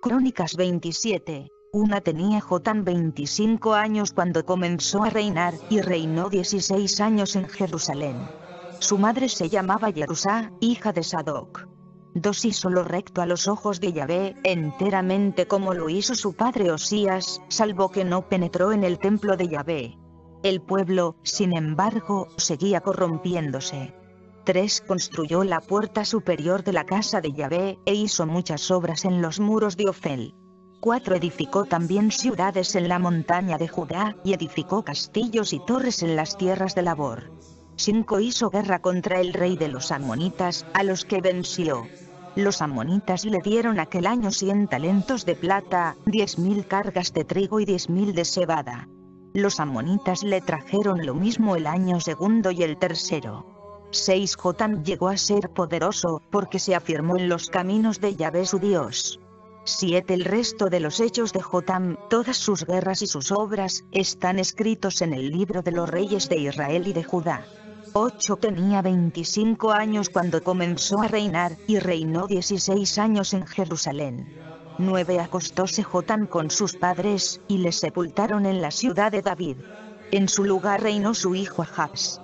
Crónicas 27. Una tenía Jotam 25 años cuando comenzó a reinar, y reinó 16 años en Jerusalén. Su madre se llamaba Jerusá, hija de Sadoc. Dos hizo lo recto a los ojos de Yahvé, enteramente como lo hizo su padre Osías, salvo que no penetró en el templo de Yahvé. El pueblo, sin embargo, seguía corrompiéndose. 3. Construyó la puerta superior de la casa de Yahvé, e hizo muchas obras en los muros de Ofel. 4. Edificó también ciudades en la montaña de Judá, y edificó castillos y torres en las tierras de Labor. 5. Hizo guerra contra el rey de los amonitas, a los que venció. Los amonitas le dieron aquel año 100 talentos de plata, 10.000 cargas de trigo y 10.000 de cebada. Los amonitas le trajeron lo mismo el año segundo y el tercero. 6. Jotam llegó a ser poderoso, porque se afirmó en los caminos de Yahvé su Dios. 7. El resto de los hechos de Jotam, todas sus guerras y sus obras, están escritos en el libro de los reyes de Israel y de Judá. 8. Tenía 25 años cuando comenzó a reinar, y reinó 16 años en Jerusalén. 9. Acostóse Jotam con sus padres, y le sepultaron en la ciudad de David. En su lugar reinó su hijo Ahaz.